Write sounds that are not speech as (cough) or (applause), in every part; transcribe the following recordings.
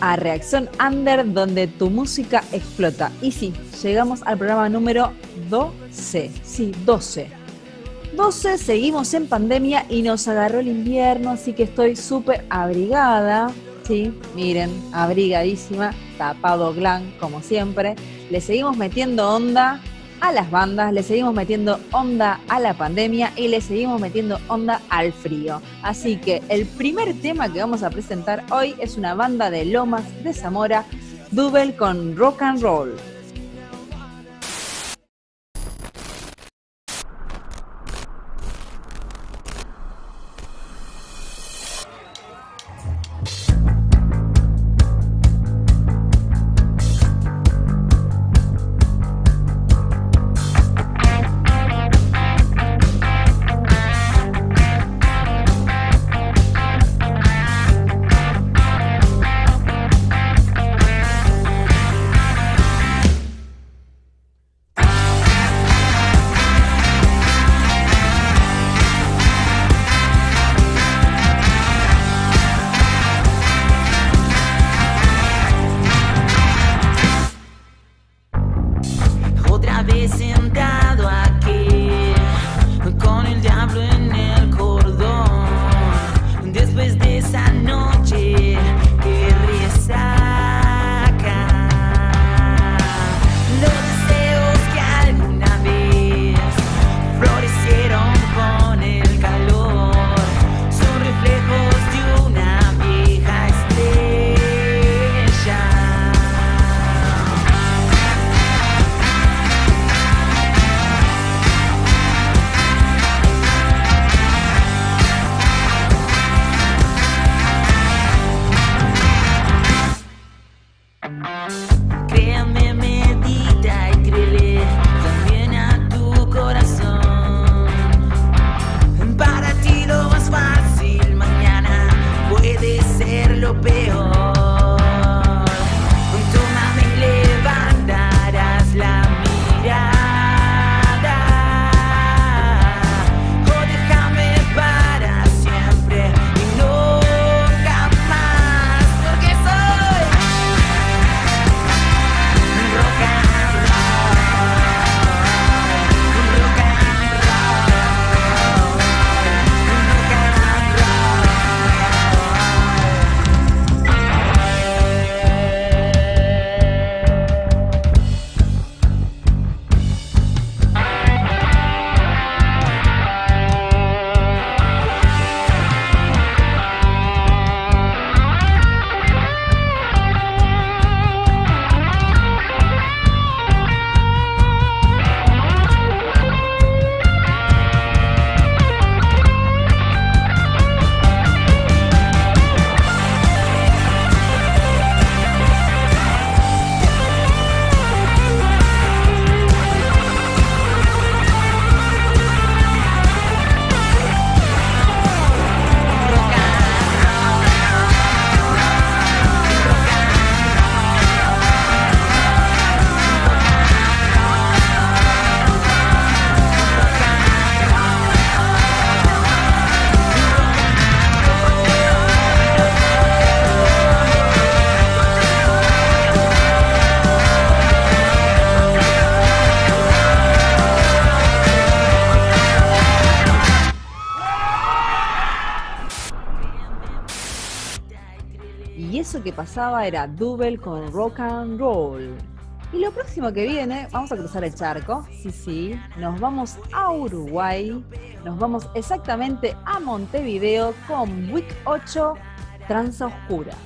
A Reacción Under, donde tu música explota. Y sí, llegamos al programa número 12. Sí, 12. 12, seguimos en pandemia y nos agarró el invierno, así que estoy súper abrigada. Sí, miren, abrigadísima, tapado glam, como siempre. Le seguimos metiendo onda a las bandas, le seguimos metiendo onda a la pandemia y le seguimos metiendo onda al frío. Así que el primer tema que vamos a presentar hoy es una banda de Lomas de Zamora, Double con Rock and Roll. pasaba era Double con Rock and Roll. Y lo próximo que viene, vamos a cruzar el charco, sí, sí, nos vamos a Uruguay, nos vamos exactamente a Montevideo con Week 8, Tranza Oscura.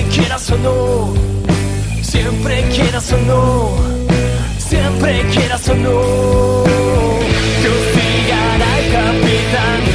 siempre quieras o no, siempre quieras o no, siempre quieras o no. Tú sigarás capitán.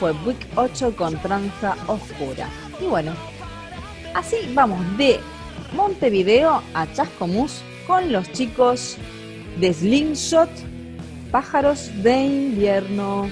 Fue Week 8 con Tranza Oscura. Y bueno, así vamos de Montevideo a Chascomús con los chicos de Slingshot. Pájaros de invierno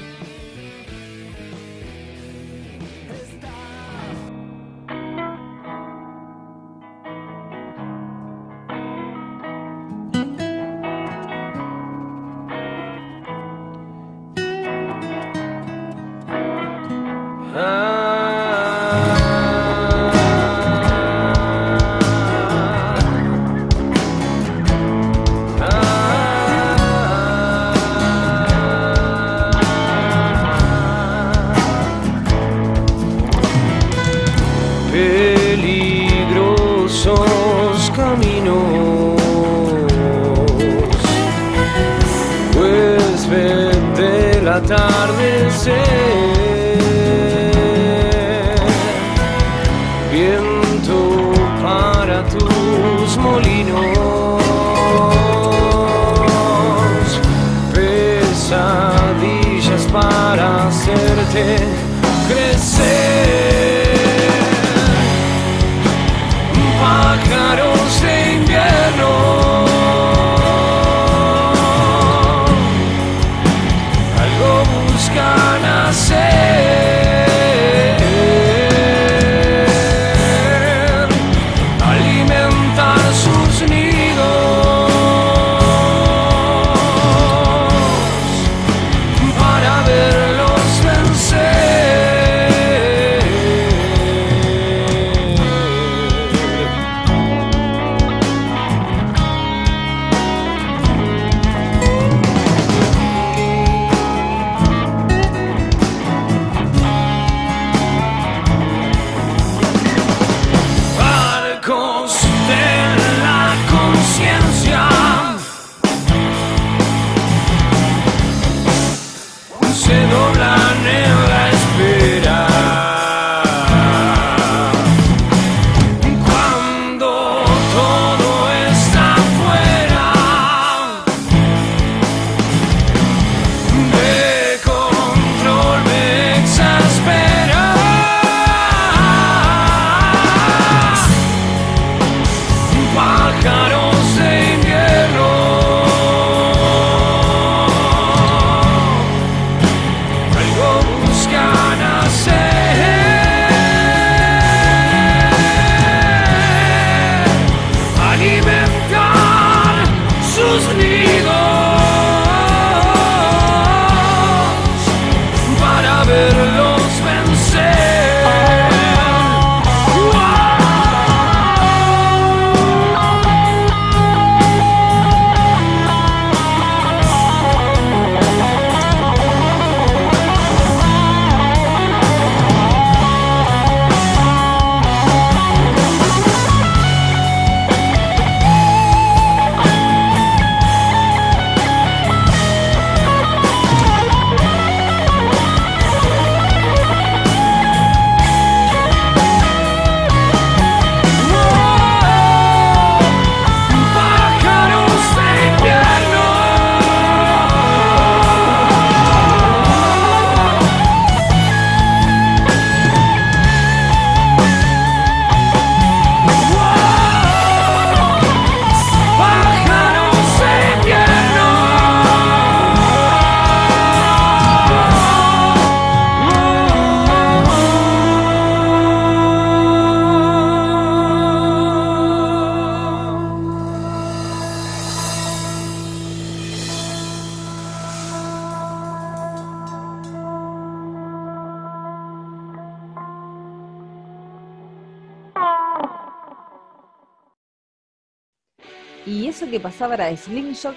que pasaba era Slim Shock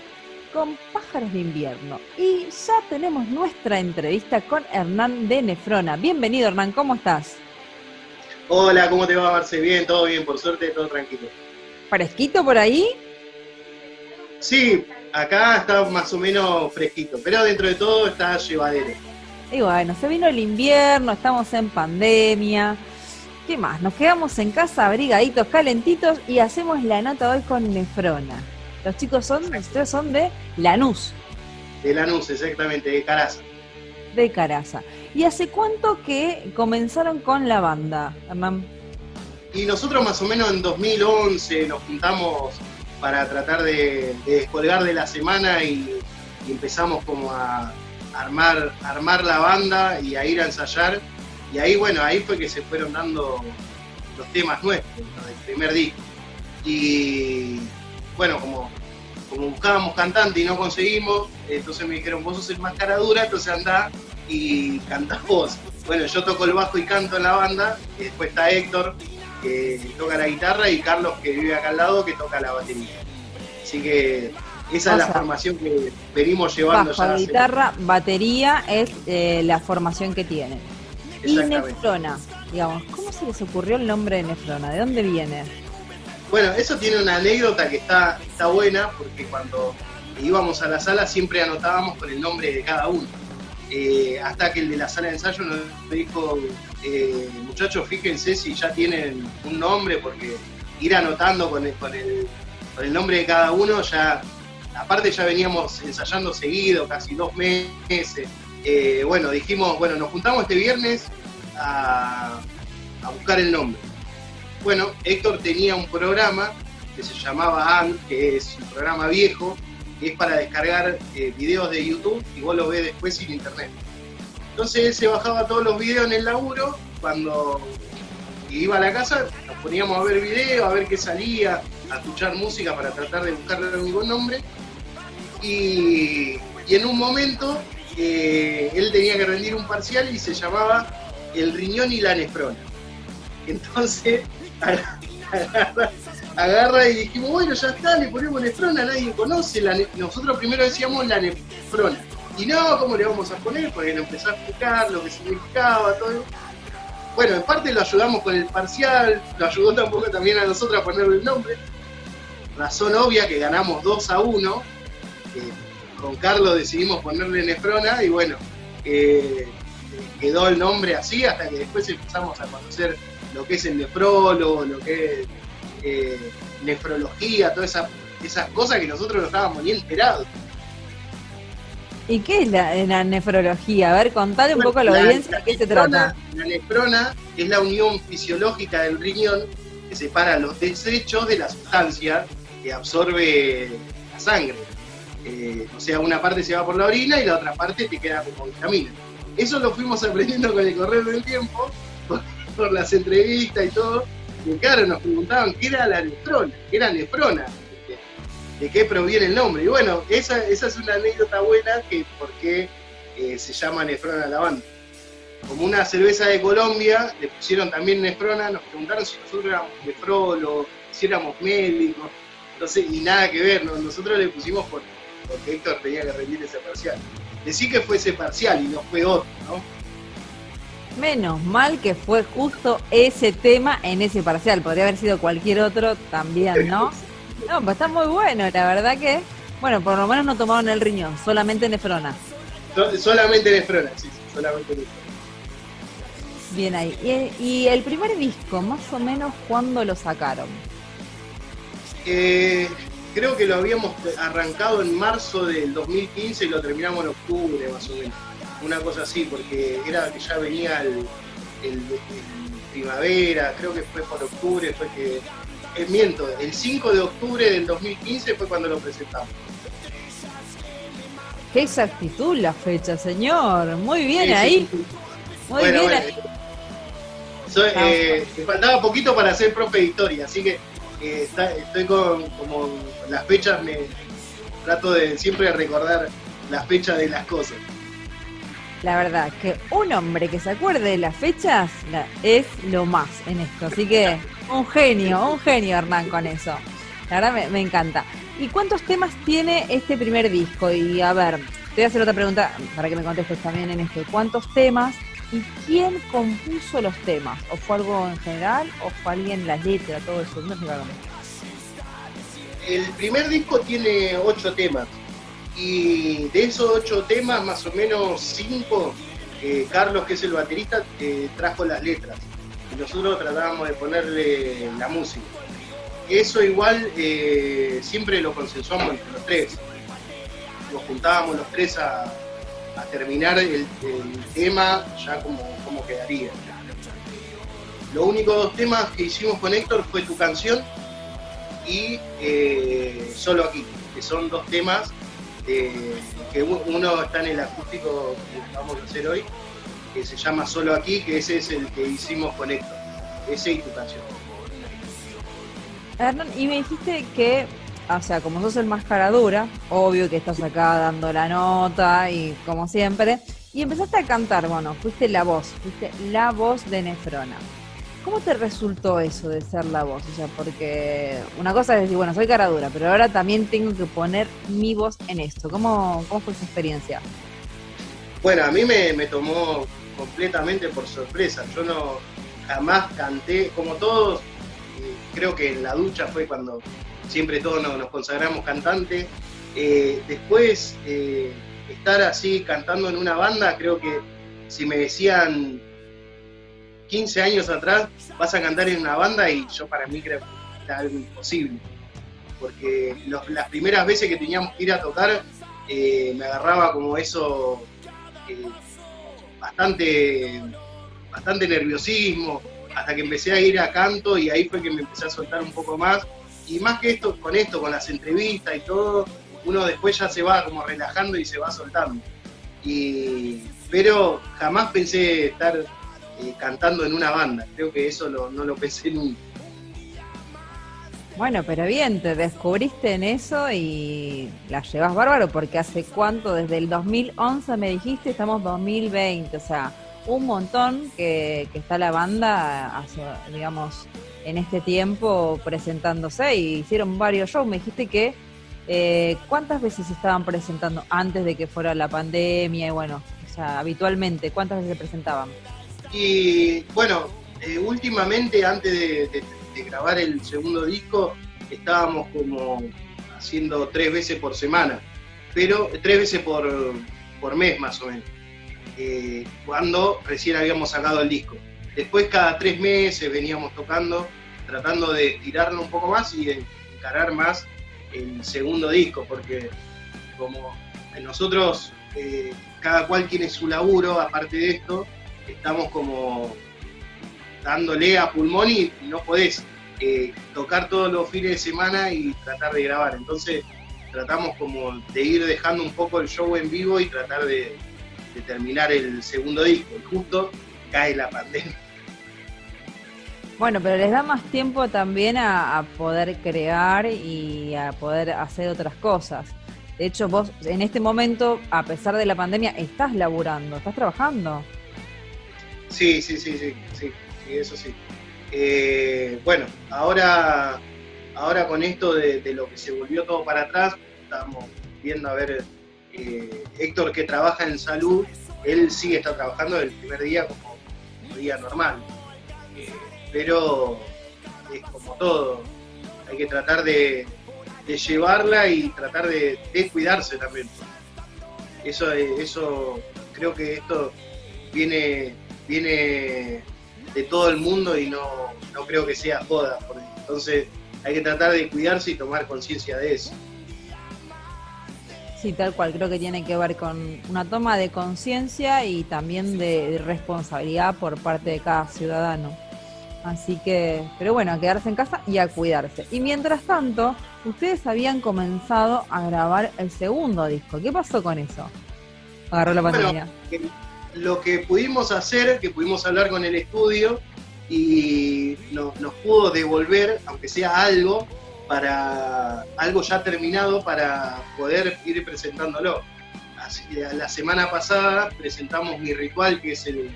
con Pájaros de Invierno. Y ya tenemos nuestra entrevista con Hernán de Nefrona. Bienvenido Hernán, ¿cómo estás? Hola, ¿cómo te va, Marce? Bien, todo bien, por suerte, todo tranquilo. ¿Fresquito por ahí? Sí, acá está más o menos fresquito, pero dentro de todo está llevadero. Y bueno, se vino el invierno, estamos en pandemia. ¿Qué más? Nos quedamos en casa abrigaditos, calentitos y hacemos la nota hoy con Nefrona. Los chicos son, ustedes son de Lanús. De Lanús, exactamente, de Caraza. De Caraza. ¿Y hace cuánto que comenzaron con la banda, Hernán? Y nosotros más o menos en 2011 nos juntamos para tratar de, descolgar de la semana y, empezamos como a armar, armar la banda y a ir a ensayar. Y ahí, bueno, ahí fue que se fueron dando los temas nuestros, del primer disco. Y bueno, como, como buscábamos cantante y no conseguimos, entonces me dijeron, vos sos el más cara dura, entonces andá y cantás vos. Bueno, yo toco el bajo y canto en la banda, y después está Héctor, que toca la guitarra, y Carlos, que vive acá al lado, que toca la batería. Así que esa es la formación que venimos llevando bajo, guitarra, batería es eh, la formación que tienen. Y Nefrona, digamos, ¿cómo se les ocurrió el nombre de Nefrona? ¿De dónde viene? Bueno, eso tiene una anécdota que está, está buena, porque cuando íbamos a la sala siempre anotábamos con el nombre de cada uno. Eh, hasta que el de la sala de ensayo nos dijo, eh, muchachos, fíjense si ya tienen un nombre, porque ir anotando con el, con el, con el nombre de cada uno ya, aparte ya veníamos ensayando seguido, casi dos meses. Eh, bueno, dijimos, bueno, nos juntamos este viernes a, buscar el nombre. Bueno, Héctor tenía un programa que se llamaba AND, que es un programa viejo, que es para descargar eh, videos de YouTube y vos lo ves después sin internet. Entonces él se bajaba todos los videos en el laburo, cuando iba a la casa nos poníamos a ver videos, a ver qué salía, a escuchar música para tratar de buscarle algún nombre. Y, en un momento eh, él tenía que rendir un parcial y se llamaba El riñón y la nefrona. Entonces agarra, y dijimos, bueno, ya está, le ponemos nefrona, nadie conoce. La Nosotros primero decíamos la nefrona. Y no, ¿cómo le vamos a poner? Porque le empezó a explicar lo que significaba, todo. Bueno, en parte lo ayudamos con el parcial, lo ayudó tampoco también a nosotros a ponerle el nombre. Razón obvia que ganamos 2 a 1. con Carlos decidimos ponerle nefrona y bueno, quedó el nombre así hasta que después empezamos a conocer lo que es el nefrólogo, lo que es eh, nefrología, todas esas, cosas que nosotros no estábamos ni enterados. ¿Y qué es la, nefrología? A ver, contale un poco a la, audiencia de qué se trata. La nefrona es la unión fisiológica del riñón que separa los desechos de la sustancia que absorbe la sangre. Eh, o sea, una parte se va por la orina y la otra parte te queda como vitamina. Eso lo fuimos aprendiendo con el correr del tiempo, (laughs) por, las entrevistas y todo. Y claro, nos preguntaban qué era la nefrona, qué era nefrona, de, qué proviene el nombre. Y bueno, esa, esa es una anécdota buena que por qué eh, se llama nefrona la banda. Como una cerveza de Colombia, le pusieron también nefrona, nos preguntaron si nosotros éramos nefrólogos, si éramos médicos, entonces, y nada que ver, nosotros le pusimos por, porque Héctor tenía que rendir ese parcial. Decí que fue ese parcial y no fue otro, ¿no? Menos mal que fue justo ese tema en ese parcial. Podría haber sido cualquier otro también, ¿no? (laughs) No, pues está muy bueno, la verdad que. Bueno, por lo menos no tomaron el riñón, solamente nefrona. solamente nefrona, sí, sí, solamente nefrona. Bien ahí. ¿Y, el primer disco, más o menos, cuándo lo sacaron? Eh, creo que lo habíamos arrancado en marzo del 2015 y lo terminamos en octubre más o menos. Una cosa así, porque era que ya venía el, primavera, creo que fue por octubre, fue que... Eh, miento, el 5 de octubre del 2015 fue cuando lo presentamos. Qué exactitud la fecha, señor. Muy bien ahí. Muy bien ahí. Eh, me faltaba poquito para ser profe de historia, así que estoy con como las fechas, me trato de siempre recordar las fechas de las cosas. La verdad, que un hombre que se acuerde de las fechas es lo más en esto. Así que un genio, un genio Hernán con eso. La verdad me, encanta. ¿Y cuántos temas tiene este primer disco? Y a ver, te voy a hacer otra pregunta para que me contestes también en esto. ¿Cuántos temas? ¿Y quién compuso los temas? ¿O fue algo en general? ¿O fue alguien la letra, todo eso? No El primer disco tiene ocho temas. Y de esos ocho temas, más o menos cinco, eh, Carlos, que es el baterista, eh, trajo las letras. Y nosotros tratábamos de ponerle la música. Eso igual eh, siempre lo consensuamos entre los tres. Nos juntábamos los tres a, a terminar el, tema ya como, como quedaría. Los únicos dos temas que hicimos con Héctor fue Tu canción y eh, Solo aquí, que son dos temas que uno está en el acústico que vamos a hacer hoy, que se llama Solo aquí, que ese es el que hicimos con Héctor, ese y Tu canción. Hernán, y me dijiste que o sea, como sos el más dura, obvio que estás acá dando la nota y como siempre, y empezaste a cantar, bueno, fuiste la voz, fuiste la voz de Nefrona. ¿Cómo te resultó eso de ser la voz? O sea, porque una cosa es decir, bueno, soy cara dura, pero ahora también tengo que poner mi voz en esto. ¿Cómo, cómo fue esa experiencia? Bueno, a mí me, me tomó completamente por sorpresa. Yo no jamás canté, como todos, eh, creo que en la ducha fue cuando siempre todos nos, consagramos cantantes. Eh, después, eh, estar así cantando en una banda, creo que si me decían 15 años atrás, vas a cantar en una banda y yo para mí creo que era algo imposible. Porque las primeras veces que teníamos que ir a tocar, eh, me agarraba como eso, bastante, bastante nerviosismo, hasta que empecé a ir a canto y ahí fue que me empecé a soltar un poco más y más que esto, con esto, con las entrevistas y todo, uno después ya se va como relajando y se va soltando. pero jamás pensé estar eh, cantando en una banda, creo que eso no lo pensé nunca. Bueno, pero bien, te descubriste en eso y la llevas bárbaro porque hace cuánto, desde el 2011 me dijiste, estamos 2020, o sea, un montón que, está la banda, hace, digamos, en este tiempo presentándose y hicieron varios shows. Me dijiste que eh, ¿cuántas veces estaban presentando antes de que fuera la pandemia? Y bueno, o sea, habitualmente, ¿cuántas veces se presentaban? Y bueno, eh, últimamente, antes de, grabar el segundo disco, estábamos como haciendo tres veces por semana, pero tres veces por, por mes más o menos, eh, cuando recién habíamos sacado el disco. Después cada tres meses veníamos tocando, tratando de tirarlo un poco más y de encarar más el segundo disco, porque como nosotros, eh, cada cual tiene su laburo, aparte de esto, estamos como dándole a pulmón y no podés eh, tocar todos los fines de semana y tratar de grabar. Entonces tratamos como de ir dejando un poco el show en vivo y tratar de, terminar el segundo disco. Y justo cae la pandemia. Bueno, pero les da más tiempo también a, poder crear y a poder hacer otras cosas. De hecho, vos en este momento, a pesar de la pandemia, estás laburando, estás trabajando. Sí, sí, sí, sí, sí, eso sí. Eh, bueno, ahora, ahora con esto de, lo que se volvió todo para atrás, estamos viendo a ver, eh, Héctor que trabaja en salud, él sí está trabajando el primer día como, un día normal, eh, pero es como todo, hay que tratar de, llevarla y tratar de, cuidarse también. Eso, eso creo que esto viene, viene de todo el mundo y no, no creo que sea joda. Entonces hay que tratar de cuidarse y tomar conciencia de eso. Sí, tal cual, creo que tiene que ver con una toma de conciencia y también de, responsabilidad por parte de cada ciudadano. Así que, pero bueno, a quedarse en casa y a cuidarse. Y mientras tanto, ustedes habían comenzado a grabar el segundo disco. ¿Qué pasó con eso? Agarró la pandemia. lo que pudimos hacer, que pudimos hablar con el estudio y nos pudo devolver, aunque sea algo, para algo ya terminado para poder ir presentándolo. Así que la semana pasada presentamos Mi Ritual, que es el,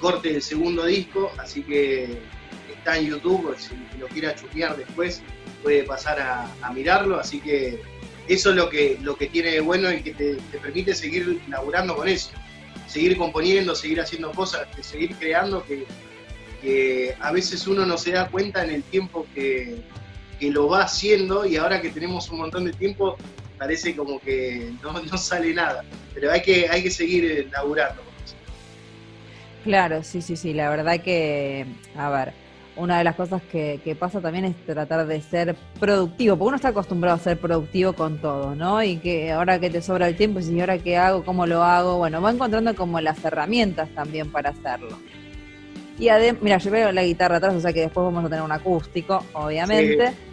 corte del segundo disco, así que está en YouTube, si lo quiera chupear después puede pasar a, mirarlo, así que eso es lo que, lo que tiene de bueno y que te, permite seguir laburando con eso, seguir componiendo, seguir haciendo cosas, seguir creando que, que a veces uno no se da cuenta en el tiempo que, que lo va haciendo y ahora que tenemos un montón de tiempo parece como que no, sale nada, pero hay que, hay que seguir eh, laburando. Claro, sí, sí, sí, la verdad que, a ver, una de las cosas que, que, pasa también es tratar de ser productivo, porque uno está acostumbrado a ser productivo con todo, ¿no? Y que ahora que te sobra el tiempo, y ahora qué hago, cómo lo hago, bueno, va encontrando como las herramientas también para hacerlo. Y además, mira, yo veo la guitarra atrás, o sea que después vamos a tener un acústico, obviamente.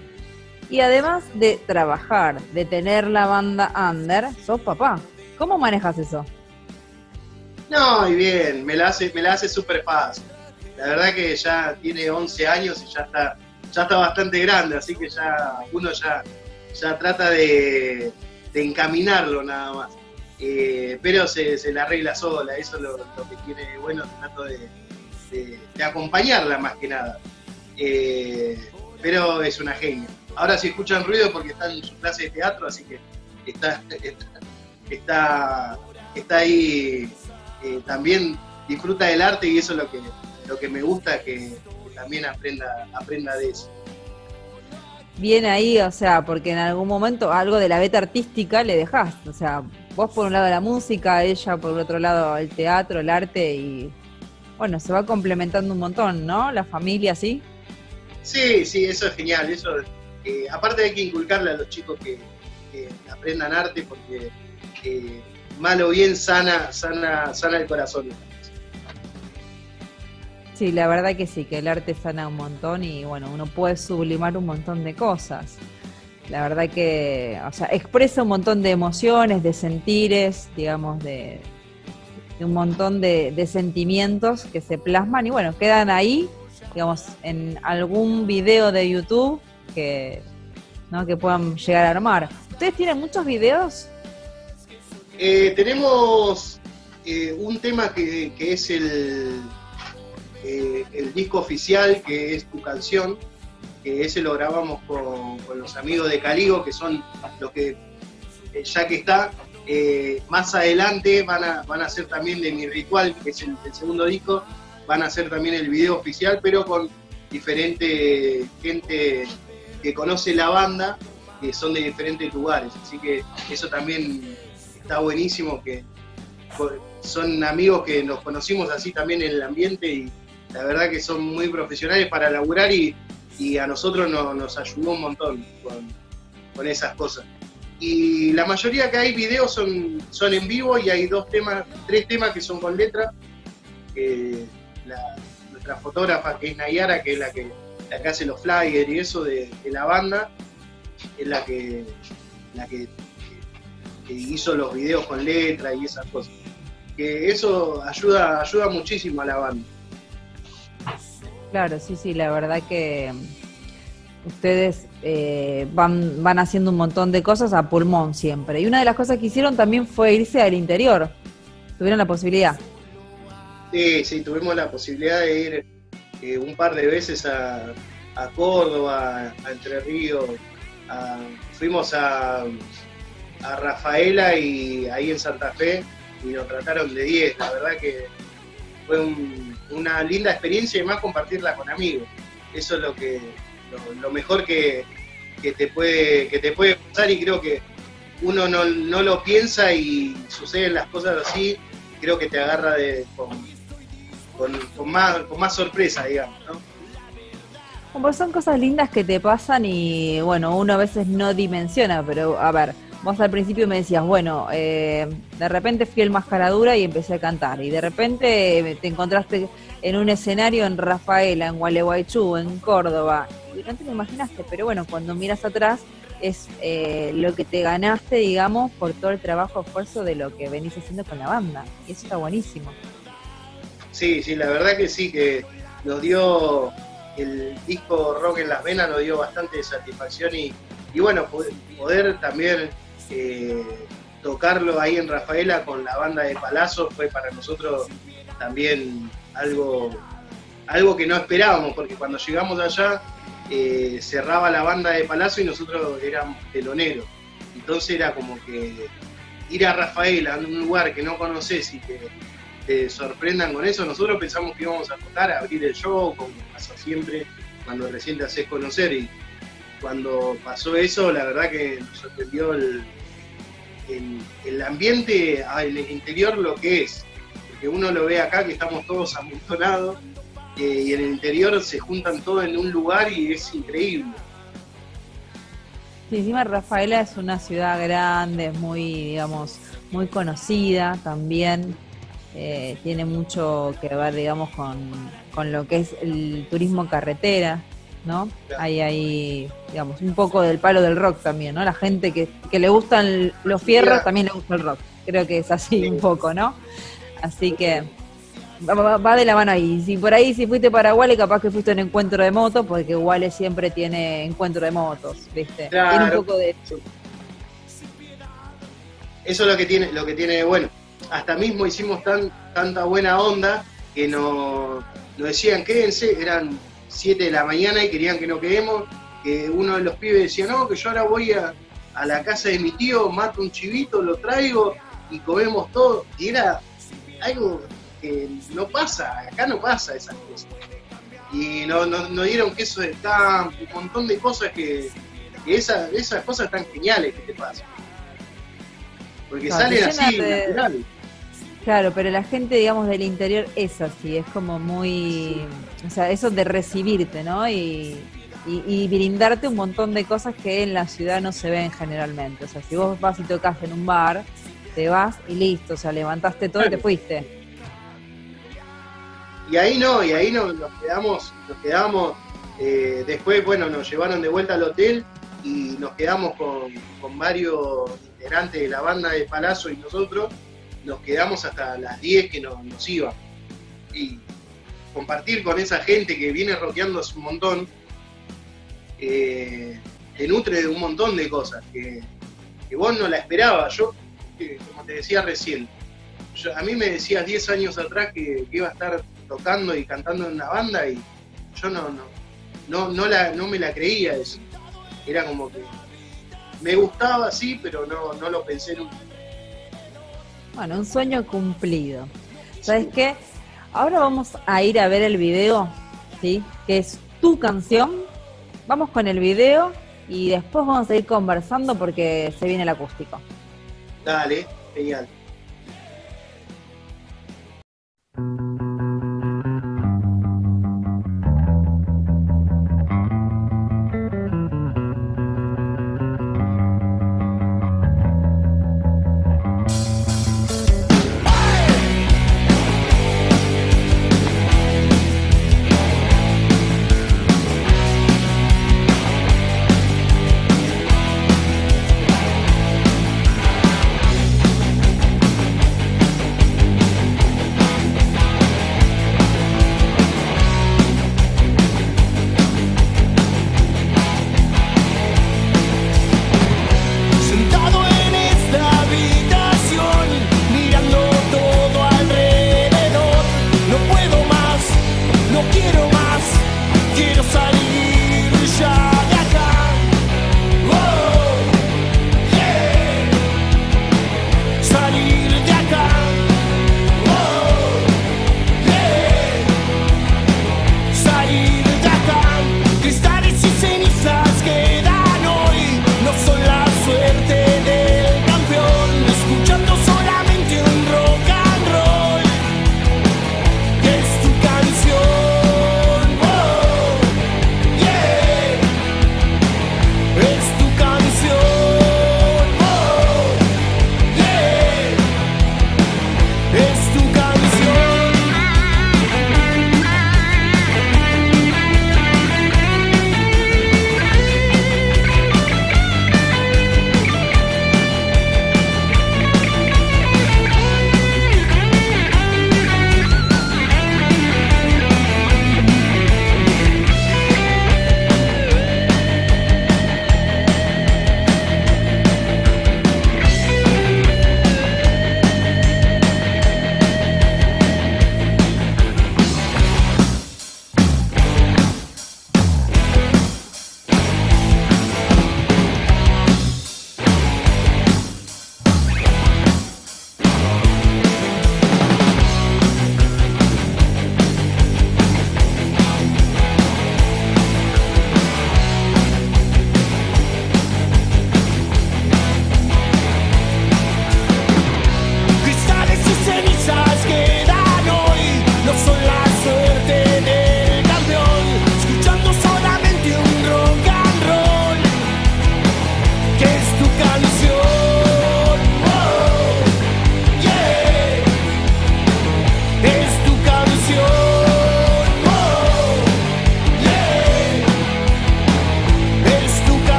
Y además de trabajar, de tener la banda under, sos papá. ¿Cómo manejas eso? No, y bien, me la hace, me la hace súper fácil. La verdad que ya tiene 11 años y ya está, ya está bastante grande, así que ya uno ya, ya trata de, encaminarlo nada más. Eh, pero se, se, la arregla sola, eso es lo, que tiene bueno, trato de, acompañarla más que nada. Eh, pero es una genia. Ahora si escuchan ruido porque está en su clase de teatro, así que está, está, está, ahí eh, también disfruta del arte y eso es lo que, lo que me gusta, que, también aprenda, aprenda de eso. Bien ahí, o sea, porque en algún momento algo de la beta artística le dejaste, o sea, vos por un lado la música, ella por otro lado el teatro, el arte y bueno, se va complementando un montón, ¿no? La familia, ¿sí? Sí, sí, eso es genial, eso aparte hay que inculcarle a los chicos que, aprendan arte porque eh, mal o bien sana, sana, sana el corazón. Sí, la verdad que sí, que el arte sana un montón y bueno, uno puede sublimar un montón de cosas. La verdad que, expresa un montón de emociones, de sentires, digamos, de, un montón de, de, sentimientos que se plasman y bueno, quedan ahí, digamos, en algún video de YouTube que, ¿no? que puedan llegar a armar. ¿Ustedes tienen muchos videos? Eh, tenemos eh, un tema que, es el, eh, el disco oficial, que es tu canción, que ese lo grabamos con, los amigos de Caligo, que son los que, ya que está, más adelante van a, van a hacer también de mi ritual, que es el, el, segundo disco, van a hacer también el video oficial, pero con diferente gente que conoce la banda, que son de diferentes lugares. Así que eso también está buenísimo, que son amigos que nos conocimos así también en el ambiente y la verdad que son muy profesionales para laburar y, a nosotros nos ayudó un montón con, esas cosas. Y la mayoría que hay videos son, son en vivo y hay dos temas, tres temas que son con letra. nuestra fotógrafa, que es Nayara, que es la que la que hace los flyers y eso de, la banda, es la que, la que, hizo los videos con letra y esas cosas. Que eso ayuda, ayuda muchísimo a la banda. Claro, sí, sí, la verdad que ustedes eh, van, van haciendo un montón de cosas a pulmón siempre. Y una de las cosas que hicieron también fue irse al interior. Tuvieron la posibilidad. Sí, sí, tuvimos la posibilidad de ir un par de veces a, Córdoba, a Entre Ríos, fuimos a, Rafaela y ahí en Santa Fe y nos trataron de 10. La verdad que fue una linda experiencia y más compartirla con amigos. Eso es lo que lo, mejor que, te puede, que te puede pasar y creo que uno no, lo piensa y suceden las cosas así, creo que te agarra de, con, más, con más sorpresa, digamos, ¿no? Como son cosas lindas que te pasan y bueno, uno a veces no dimensiona, pero a ver, vos al principio me decías, bueno, eh, de repente fui el mascaradura y empecé a cantar y de repente te encontraste en un escenario en Rafaela, en Gualeguaychú, en Córdoba no te lo imaginaste, pero bueno, cuando miras atrás es eh, lo que te ganaste, digamos, por todo el trabajo, esfuerzo de lo que venís haciendo con la banda. Y eso está buenísimo. Sí, sí, la verdad que sí, que nos dio el disco Rock en las Venas, nos dio bastante satisfacción y, bueno, poder, también eh, tocarlo ahí en Rafaela con la banda de Palazzo fue para nosotros también algo, algo que no esperábamos, porque cuando llegamos allá eh, cerraba la banda de Palacio y nosotros éramos teloneros. Entonces era como que ir a Rafaela, a un lugar que no conoces y que sorprendan con eso, nosotros pensamos que íbamos a tocar, a abrir el show, como pasa siempre cuando recién te haces conocer. Y cuando pasó eso, la verdad que nos sorprendió el, el, ambiente en el interior lo que es. Porque uno lo ve acá que estamos todos amontonados y en el interior se juntan todos en un lugar y es increíble. Sí, encima Rafaela es una ciudad grande, muy, digamos, muy conocida también. Eh, tiene mucho que ver, digamos, con, lo que es el turismo carretera, ¿no? Hay ahí, digamos, un poco del palo del rock también, ¿no? La gente que, le gustan los fierros también le gusta el rock. Creo que es así un poco, ¿no? Así que va, de la mano ahí. Si por ahí si fuiste para Wale, capaz que fuiste en encuentro de motos, porque Wale siempre tiene encuentro de motos, ¿viste? Tiene un poco de eso. Eso es lo que tiene, lo que tiene bueno. Hasta mismo hicimos tan, tanta buena onda que nos, decían quédense, eran 7 de la mañana y querían que nos quedemos, que uno de los pibes decía, no, que yo ahora voy a, a la casa de mi tío, mato un chivito, lo traigo y comemos todo. Y era algo que no pasa, acá no pasa esas cosas. Y nos no, dieron queso de campo, un montón de cosas que, esas, esas cosas están geniales que te pasan. Porque salen así, natural. Claro, pero la gente, digamos, del interior es así, es como muy, o sea, eso de recibirte, ¿no? Y, y, brindarte un montón de cosas que en la ciudad no se ven generalmente. O sea, si vos vas y tocas en un bar, te vas y listo, o sea, levantaste todo y te fuiste. Y ahí no, y ahí nos, quedamos, nos quedamos, eh, después, bueno, nos llevaron de vuelta al hotel y nos quedamos con, varios integrantes de la banda de Palazzo y nosotros, nos quedamos hasta las 10 que nos, nos iban. Y compartir con esa gente que viene rockeando un montón, eh, te nutre de un montón de cosas que, vos no la esperabas. Yo, como te decía recién, a mí me decías 10 años atrás que, iba a estar tocando y cantando en una banda y yo no, no, no, no, la, no me la creía eso. Era como que me gustaba, sí, pero no, no lo pensé nunca. Bueno, un sueño cumplido. ¿Sabes qué? Ahora vamos a ir a ver el video, ¿sí? Que es tu canción. Vamos con el video y después vamos a ir conversando porque se viene el acústico. Dale, genial.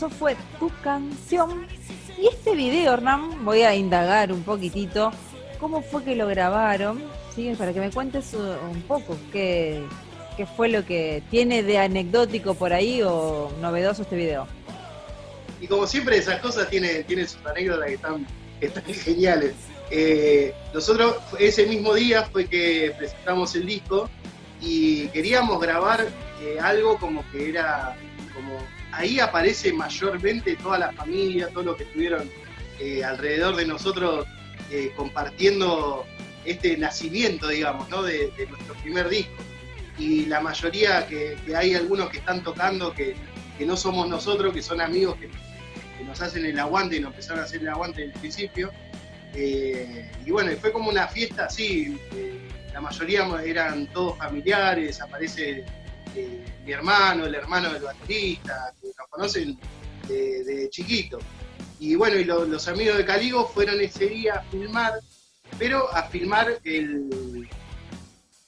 Pasó fue tu canción. Y este video, Hernán, voy a indagar un poquitito cómo fue que lo grabaron, ¿sí? para que me cuentes un poco qué, qué fue lo que tiene de anecdótico por ahí o novedoso este video. Y como siempre esas cosas tienen, tienen sus anécdotas que están, (laughs) geniales. Eh, nosotros ese mismo día fue que presentamos el disco y queríamos grabar eh, algo como que era como ahí aparece mayormente toda la familia, todo lo que estuvieron eh, alrededor de nosotros compartiendo este nacimiento, digamos, ¿no? de, nuestro primer disco. Y la mayoría que, hay algunos que están tocando que, no somos nosotros, que son amigos que, nos hacen el aguante y nos empezaron a hacer el aguante en el principio. Eh, y bueno, fue como una fiesta así, eh, la mayoría eran todos familiares, aparece mi hermano, el hermano del baterista, que nos conocen de, chiquito. Y bueno, y los amigos de Caligo fueron ese día a filmar, pero a filmar el,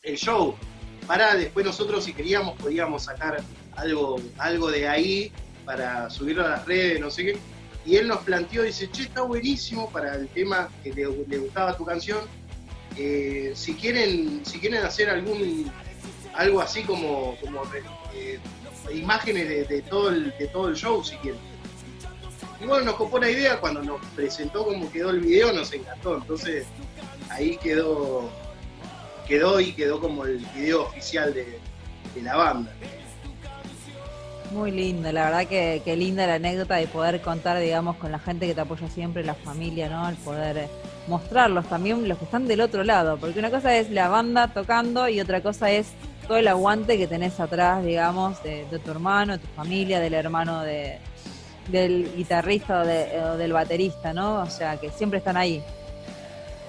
el show. Para después nosotros si queríamos podíamos sacar algo, algo de ahí para subirlo a las redes, no sé qué y él nos planteó, dice, che, está buenísimo para el tema que le, gustaba tu canción. Eh, si quieren, si quieren hacer algún algo así como, como eh, imágenes de, todo el, de todo el show, si quieren. Y bueno, nos copó la idea, cuando nos presentó cómo quedó el video, nos encantó. Entonces, ahí quedó, quedó y quedó como el video oficial de la banda. Muy lindo, la verdad que, que, linda la anécdota de poder contar, digamos, con la gente que te apoya siempre, la familia, ¿no? El poder mostrarlos también, los que están del otro lado, porque una cosa es la banda tocando y otra cosa es todo el aguante que tenés atrás, digamos, de, tu hermano, de tu familia, del hermano de, del guitarrista o, del baterista, ¿no? O sea, que siempre están ahí.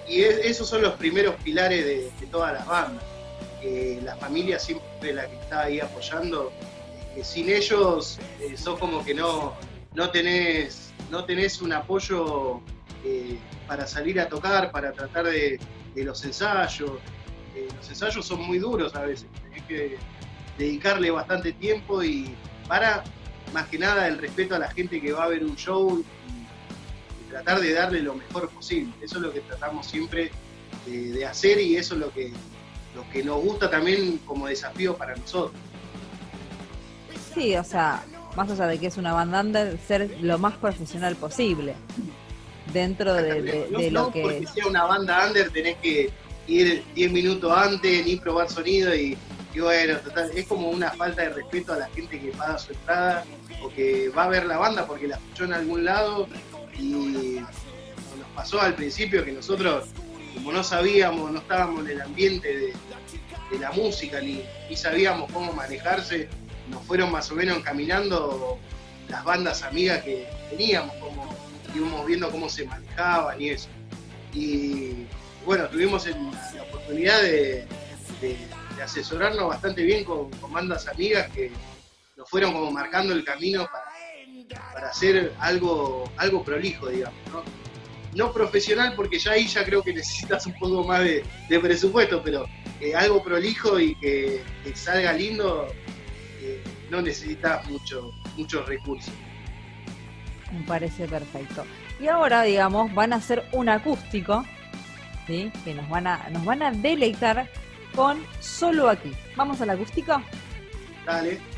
Y esos son los primeros pilares de, todas las bandas. la familia siempre la que está ahí apoyando sin ellos eh, sos como que no, no, tenés, no tenés un apoyo eh, para salir a tocar, para tratar de, los ensayos. Eh, los ensayos son muy duros a veces, que dedicarle bastante tiempo y para, más que nada, el respeto a la gente que va a ver un show y, tratar de darle lo mejor posible. Eso es lo que tratamos siempre de hacer y eso es lo que, lo que nos gusta también como desafío para nosotros. Sí, o sea, más allá de que es una banda under, ser lo más profesional posible dentro de, lo que... porque sea una banda under tenés que ir 10 minutos antes, ni probar sonido y, bueno, total, es como una falta de respeto a la gente que paga su entrada o que va a ver la banda porque la escuchó en algún lado y nos pasó al principio que nosotros, como no sabíamos, no estábamos en el ambiente de, la música ni, ni sabíamos cómo manejarse, nos fueron más o menos encaminando las bandas amigas que teníamos, como íbamos viendo cómo se manejaban y eso. Y bueno, tuvimos la oportunidad de, asesorarnos bastante bien con, bandas amigas que nos fueron como marcando el camino para, hacer algo, algo prolijo, digamos, ¿no? Profesional, porque ya ahí ya creo que necesitas un poco más de, presupuesto, pero eh, algo prolijo y que salga lindo, no necesitas mucho, muchos recursos. Me parece perfecto. Y ahora, digamos, van a hacer un acústico, ¿sí? que nos van, a, nos van a deleitar con solo aquí. ¿Vamos al acústico? Dale.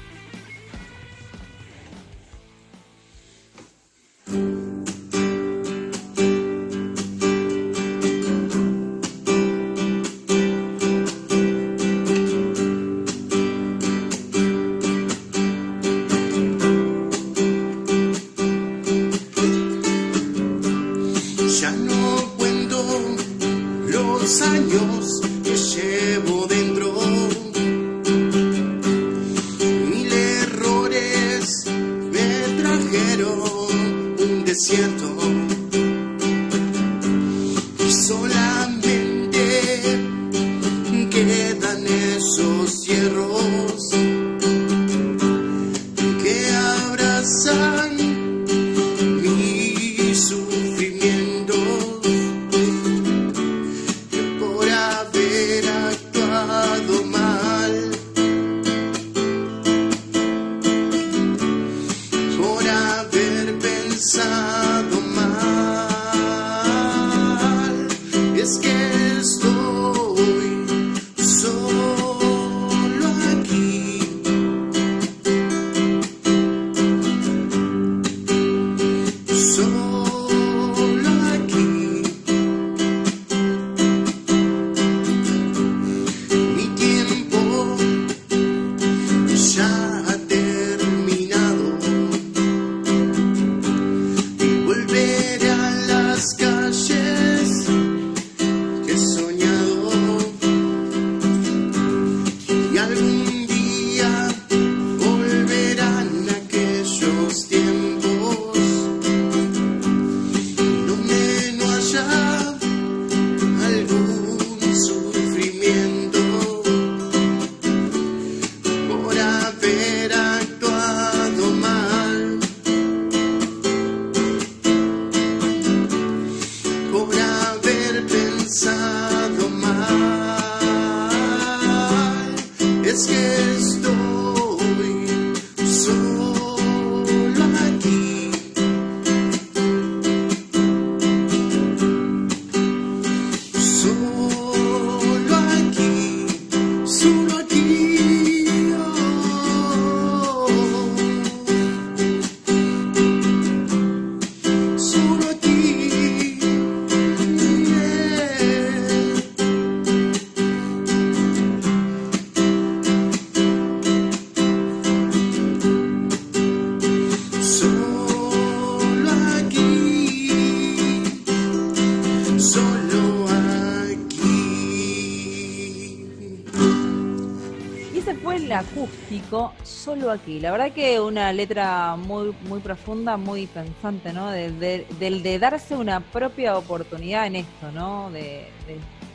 Solo aquí. La verdad que una letra muy, muy profunda, muy pensante, ¿no? del de, darse una propia oportunidad en esto, ¿no? De,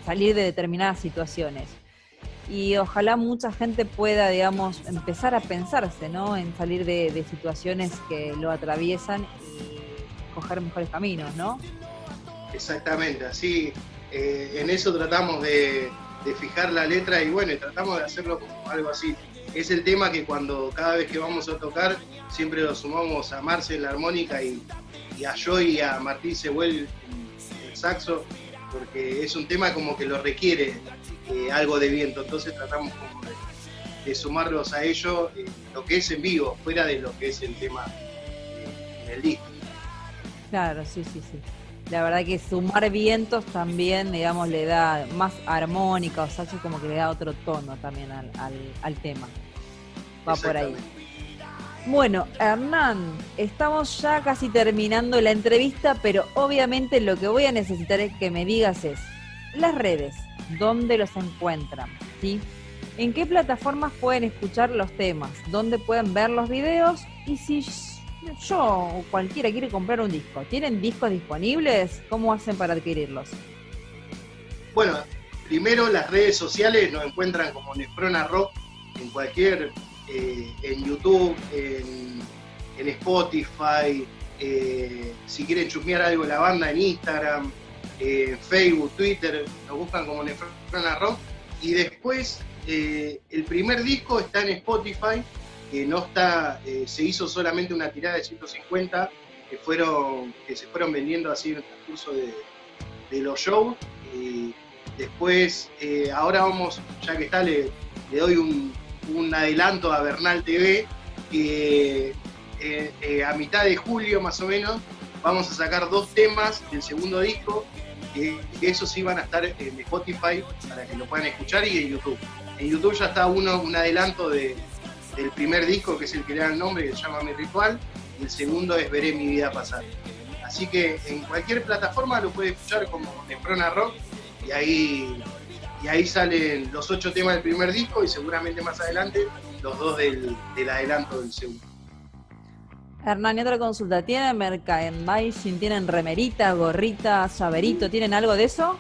salir de determinadas situaciones. Y ojalá mucha gente pueda, digamos, empezar a pensarse, ¿no? En salir de, situaciones que lo atraviesan y coger mejores caminos, ¿no? Exactamente, así, eh, en eso tratamos de, de fijar la letra y bueno, tratamos de hacerlo como algo así es el tema que cuando cada vez que vamos a tocar siempre lo sumamos a Marce en la armónica y, a Joy y a Martín Sehuel en el saxo, porque es un tema como que lo requiere eh, algo de viento, entonces tratamos como de, sumarlos a ello eh, lo que es en vivo, fuera de lo que es el tema eh, en el disco. Claro, sí, sí, sí. La verdad que sumar vientos también, digamos, le da más armónica, o saxo como que le da otro tono también al, al tema. Va por ahí. Bueno, Hernán, estamos ya casi terminando la entrevista, pero obviamente lo que voy a necesitar es que me digas es las redes, dónde los encuentran, ¿sí? ¿En qué plataformas pueden escuchar los temas? ¿Dónde pueden ver los videos? Y si yo o cualquiera quiere comprar un disco, ¿tienen discos disponibles? ¿Cómo hacen para adquirirlos? Bueno, primero las redes sociales nos encuentran como Nefrona Rock en cualquier, eh, en YouTube, en, Spotify, eh, si quieren chusmear algo la banda en Instagram, en Facebook, Twitter, nos buscan como Nefrona Rock. Y después, eh, el primer disco está en Spotify, que no está, eh, se hizo solamente una tirada de 150 que fueron, que se fueron vendiendo así en el transcurso de, los shows. Y después, eh, ahora vamos, ya que está, le, doy un, adelanto a Bernal TV, que eh, a mitad de julio más o menos vamos a sacar dos temas del segundo disco, que, esos sí van a estar en Spotify para que lo puedan escuchar y en YouTube. En YouTube ya está uno, un adelanto de, el primer disco, que es el que le da el nombre, que se llama Mi Ritual, y el segundo es Veré mi vida pasar. Así que en cualquier plataforma lo puede escuchar como Temprona Rock, y ahí, y ahí salen los ocho temas del primer disco y seguramente más adelante los dos del, adelanto del segundo. Hernán, y otra consulta, ¿tienen merchandising? ¿Tienen remerita, gorrita, saberito? ¿Tienen algo de eso?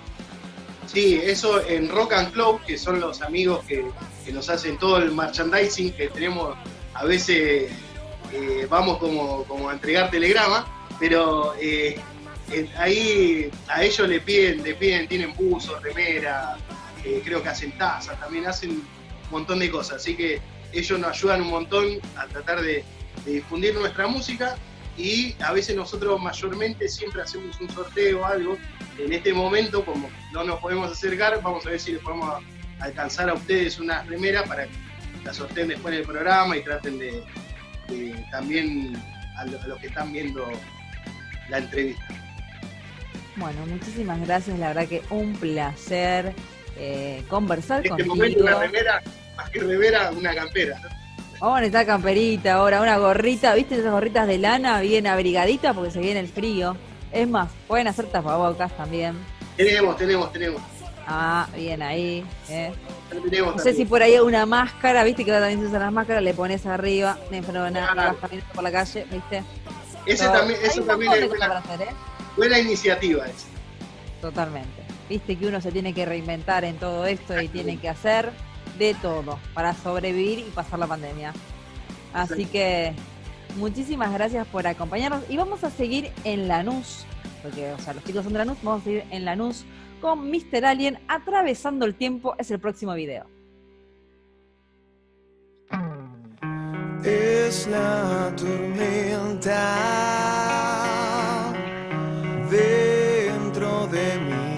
Sí, eso en Rock and Club, que son los amigos que, nos hacen todo el merchandising que tenemos, a veces eh, vamos como, a entregar telegrama, pero eh, ahí a ellos le piden, le piden, tienen buzos, remera, eh, creo que hacen tazas, también hacen un montón de cosas, así que ellos nos ayudan un montón a tratar de difundir nuestra música y a veces nosotros mayormente siempre hacemos un sorteo o algo. En este momento, como no nos podemos acercar, vamos a ver si les podemos alcanzar a ustedes una remera para que la sorteen después del programa y traten de, también a, los que están viendo la entrevista. Bueno, muchísimas gracias, la verdad que un placer eh, conversar en este momento una remera, más que remera, una campera. Vamos a necesitar camperita ahora, una gorrita, ¿viste esas gorritas de lana bien abrigadita porque se viene el frío? Es más, pueden hacer tapabocas también. Tenemos, tenemos, tenemos. Ah, bien ahí. ¿eh? no sé si por ahí hay una máscara, viste que ahora también se usan las máscaras, le pones arriba, no nada, vas caminando por la calle, viste. Ese también, eso también es buena, hacer, ¿eh? buena iniciativa esa. Totalmente. Viste que uno se tiene que reinventar en todo esto y tiene que hacer de todo para sobrevivir y pasar la pandemia. Así que muchísimas gracias por acompañarnos y vamos a seguir en Lanús porque o sea, los chicos son de Lanús, vamos a ir en Lanús con Mr. Alien atravesando el tiempo, es el próximo video. Es la tormenta dentro de mí,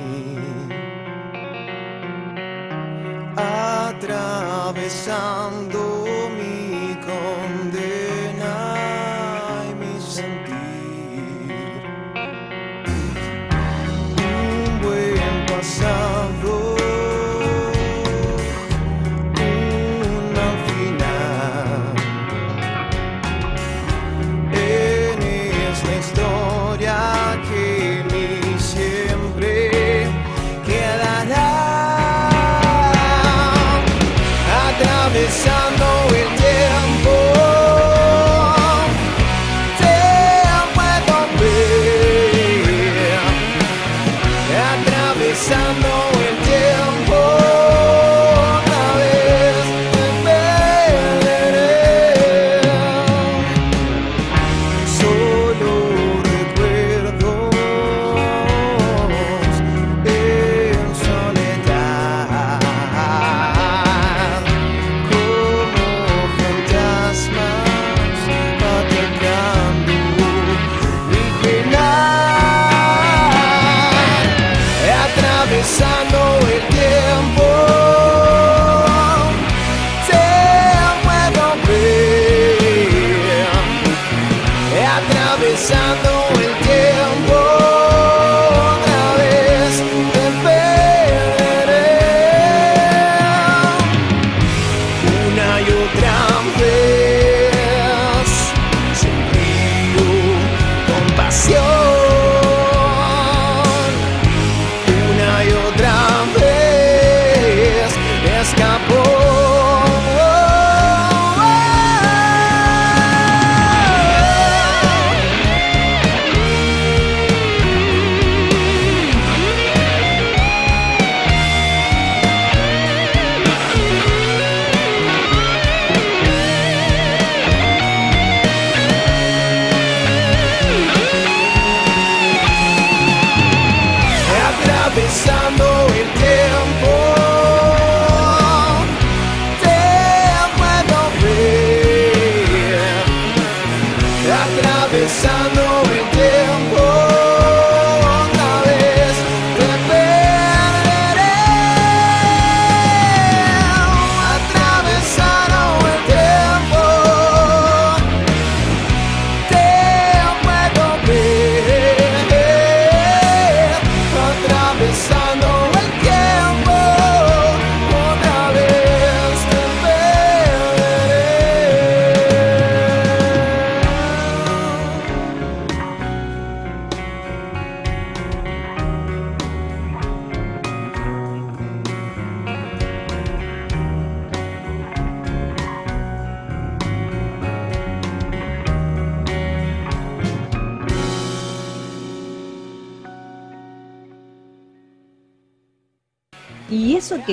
atravesando mi condena y mi sentir. Un buen pasado, atravesando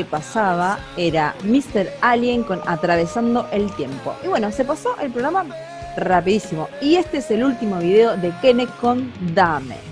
pasaba era Mr. Alien con Atravesando el Tiempo. Y bueno, se pasó el programa rapidísimo. Y este es el último video de Kenneth con. Dame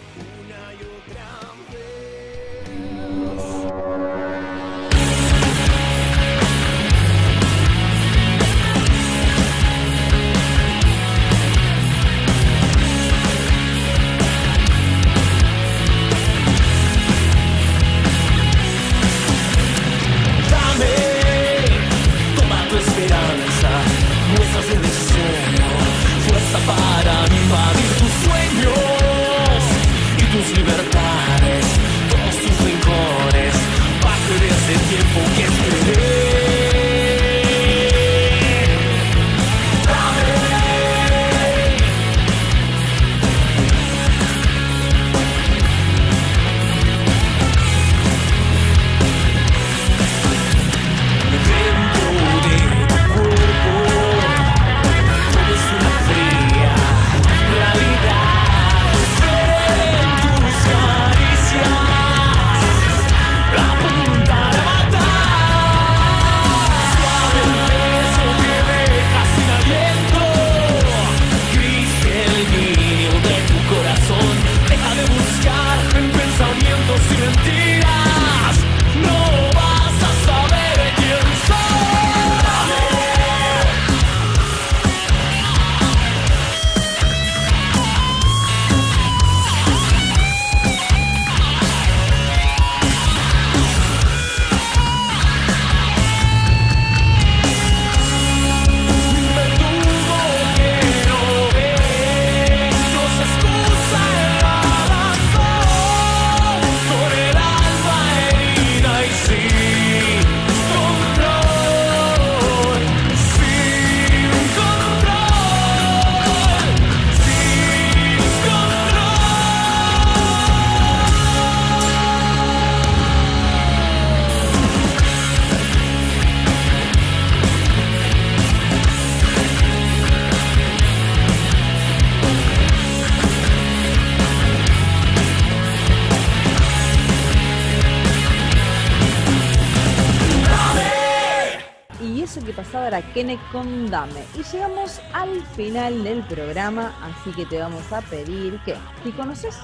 abrazadora Kene con Dame. Y llegamos al final del programa, así que te vamos a pedir que si conoces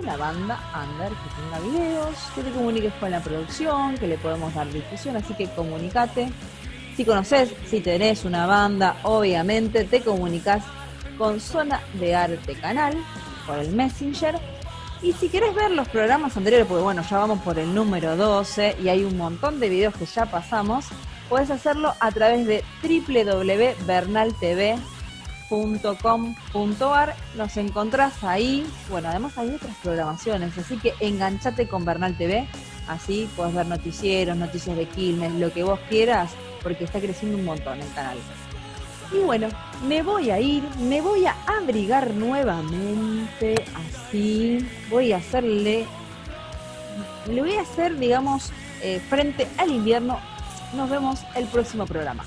una banda under que tenga videos, que te comuniques con la producción, que le podemos dar difusión, así que comunicate. Si conoces, si tenés una banda, obviamente te comunicas con Zona de Arte Canal por el Messenger. Y si querés ver los programas anteriores, porque bueno, ya vamos por el número 12 y hay un montón de videos que ya pasamos, puedes hacerlo a través de www.bernaltv.com.ar. Nos encontrás ahí. Bueno, además hay otras programaciones, así que enganchate con Bernal TV. Así puedes ver noticieros, noticias de Quilmes, lo que vos quieras, porque está creciendo un montón el canal. Y bueno, me voy a ir, me voy a abrigar nuevamente, así, voy a hacerle, le voy a hacer, digamos, eh, frente al invierno. Nos vemos el próximo programa.